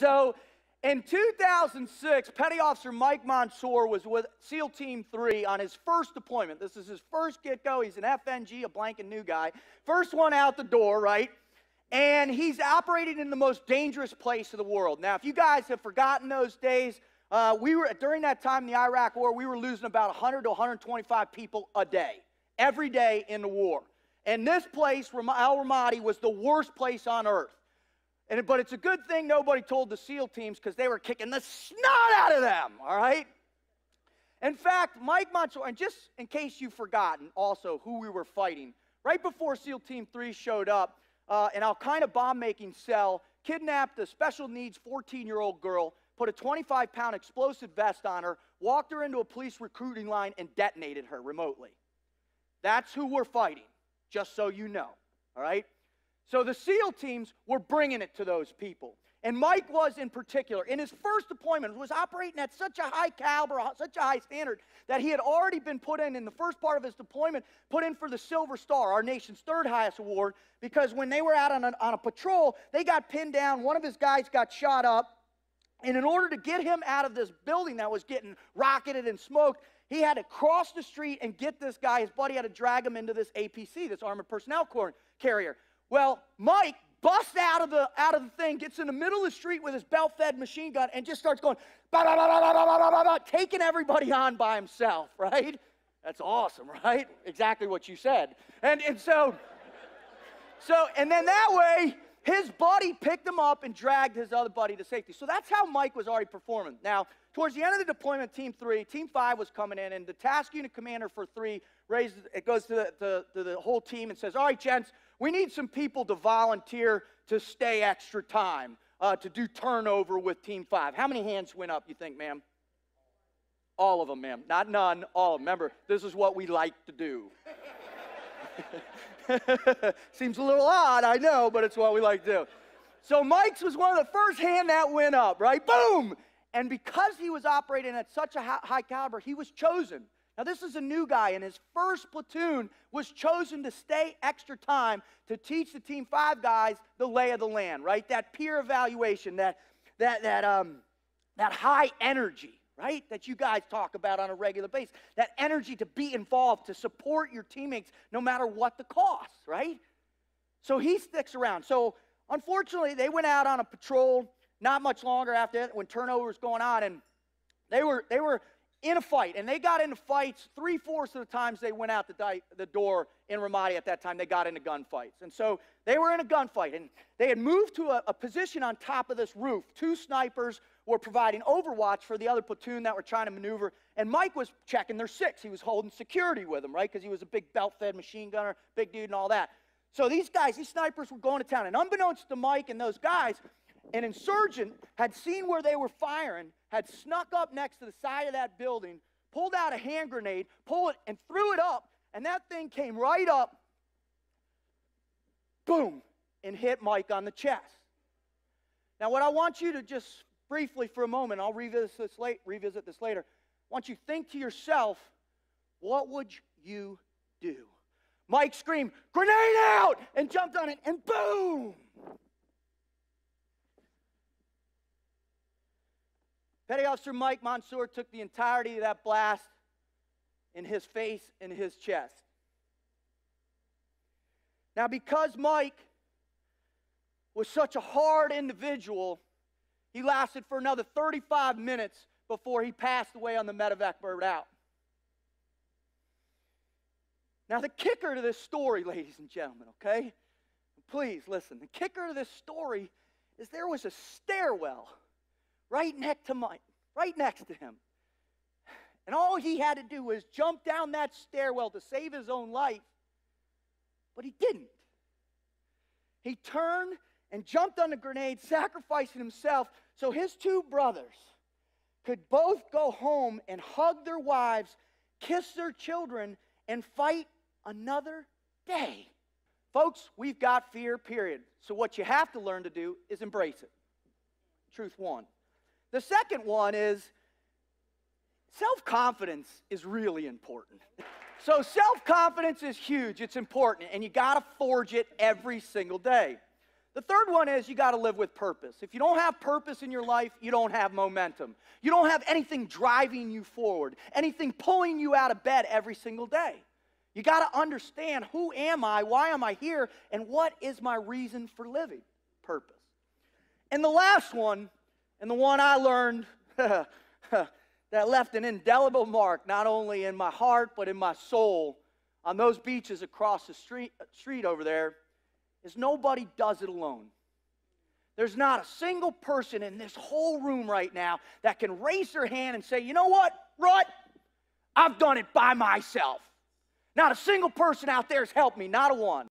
So in 2006, Petty Officer Mike Monsoor was with SEAL Team 3 on his first deployment. This is his first get go. He's an FNG, a blank and new guy. First one out the door, right? And he's operating in the most dangerous place in the world. Now, if you guys have forgotten those days, uh, we were during that time in the Iraq War, we were losing about 100 to 125 people a day, every day in the war. And this place, Al Ramadi, was the worst place on earth. And, but it's a good thing nobody told the SEAL teams because they were kicking the snot out of them, all right? In fact, Mike Monsoor, and just in case you've forgotten also who we were fighting, right before SEAL Team 3 showed up, uh, an Al Qaeda bomb making cell kidnapped a special needs 14 year old girl, put a 25 pound explosive vest on her, walked her into a police recruiting line, and detonated her remotely. That's who we're fighting, just so you know, all right? So the SEAL teams were bringing it to those people. And Mike was in particular, in his first deployment, was operating at such a high caliber, such a high standard, that he had already been put in, in the first part of his deployment, put in for the Silver Star, our nation's third highest award, because when they were out on a, on a patrol, they got pinned down. One of his guys got shot up. And in order to get him out of this building that was getting rocketed and smoked, he had to cross the street and get this guy. His buddy had to drag him into this APC, this armored personnel carrier. Well, Mike busts out of the out of the thing, gets in the middle of the street with his belt-fed machine gun, and just starts going, taking everybody on by himself, right? That's awesome, right? Exactly what you said. And and so, so and then that way, his buddy picked him up and dragged his other buddy to safety. So that's how Mike was already performing. Now, towards the end of the deployment, Team Three, Team Five was coming in, and the task unit commander for Three raises it goes to the, to, to the whole team and says, "All right, gents." We need some people to volunteer to stay extra time, uh, to do turnover with Team 5. How many hands went up, you think, ma'am? All of them, ma'am. Not none, all of them. Remember, this is what we like to do. Seems a little odd, I know, but it's what we like to do. So Mike's was one of the first hand that went up, right? Boom! And because he was operating at such a high caliber, he was chosen. Now, this is a new guy, and his first platoon was chosen to stay extra time to teach the Team 5 guys the lay of the land, right? That peer evaluation, that, that, that, um, that high energy, right? That you guys talk about on a regular basis. That energy to be involved, to support your teammates no matter what the cost, right? So he sticks around. So, unfortunately, they went out on a patrol not much longer after that when turnover was going on, and they were, they were in a fight, and they got into fights three fourths of the times they went out the, di- the door in Ramadi at that time, they got into gunfights. And so they were in a gunfight, and they had moved to a, a position on top of this roof. Two snipers were providing overwatch for the other platoon that were trying to maneuver, and Mike was checking their six. He was holding security with them, right? Because he was a big belt fed machine gunner, big dude, and all that. So these guys, these snipers were going to town, and unbeknownst to Mike and those guys, an insurgent had seen where they were firing, had snuck up next to the side of that building, pulled out a hand grenade, pulled it, and threw it up, and that thing came right up, boom, and hit Mike on the chest. Now, what I want you to just briefly for a moment, I'll revisit this, late, revisit this later. I want you to think to yourself, what would you do? Mike screamed, grenade out, and jumped on it, and boom! Petty Officer Mike Monsoor took the entirety of that blast in his face and his chest. Now, because Mike was such a hard individual, he lasted for another 35 minutes before he passed away on the medevac bird out. Now, the kicker to this story, ladies and gentlemen, okay? Please listen. The kicker to this story is there was a stairwell right next to Mike, right next to him. And all he had to do was jump down that stairwell to save his own life. But he didn't. He turned and jumped on the grenade, sacrificing himself so his two brothers could both go home and hug their wives, kiss their children, and fight another day. Folks, we've got fear, period. So what you have to learn to do is embrace it. Truth one. The second one is self confidence is really important. So, self confidence is huge, it's important, and you got to forge it every single day. The third one is you got to live with purpose. If you don't have purpose in your life, you don't have momentum. You don't have anything driving you forward, anything pulling you out of bed every single day. You got to understand who am I, why am I here, and what is my reason for living? Purpose. And the last one, and the one I learned that left an indelible mark not only in my heart but in my soul on those beaches across the street, street over there is nobody does it alone. There's not a single person in this whole room right now that can raise their hand and say, you know what, Rut? I've done it by myself. Not a single person out there has helped me, not a one.